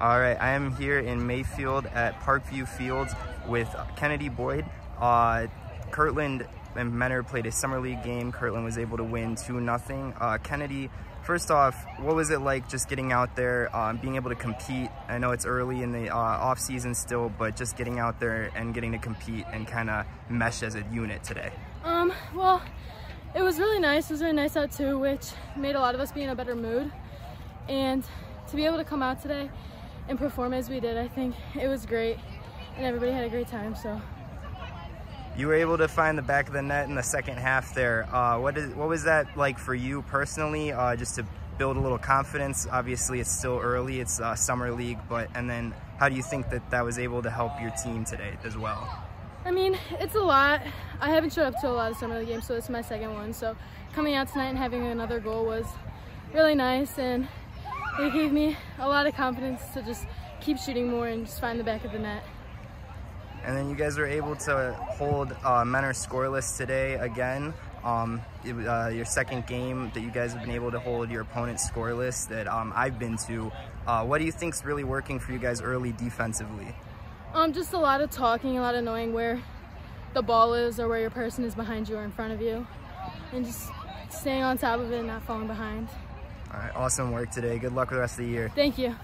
All right, I am here in Mayfield at Parkview Fields with Kennedy Boyd. Uh, Kirtland and Mentor played a summer league game. Kirtland was able to win 2 nothing. Uh, Kennedy, first off, what was it like just getting out there, um, being able to compete? I know it's early in the uh, off season still, but just getting out there and getting to compete and kind of mesh as a unit today. Um, well, it was really nice. It was really nice out too, which made a lot of us be in a better mood. And to be able to come out today and perform as we did, I think it was great. And everybody had a great time, so. You were able to find the back of the net in the second half there. Uh, what, is, what was that like for you personally, uh, just to build a little confidence? Obviously, it's still early. It's uh, summer league, but and then how do you think that that was able to help your team today as well? I mean, it's a lot. I haven't showed up to a lot of summer league games, so this is my second one. So coming out tonight and having another goal was really nice, and it gave me a lot of confidence to just keep shooting more and just find the back of the net. And then you guys were able to hold uh, Mentor scoreless today again. Um, it, uh, your second game that you guys have been able to hold your opponent scoreless that um, I've been to. Uh, what do you think's really working for you guys early defensively? Um, just a lot of talking, a lot of knowing where the ball is or where your person is behind you or in front of you, and just staying on top of it and not falling behind. All right, awesome work today. Good luck with the rest of the year. Thank you.